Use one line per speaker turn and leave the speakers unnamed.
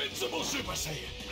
invincible Super Saiyan!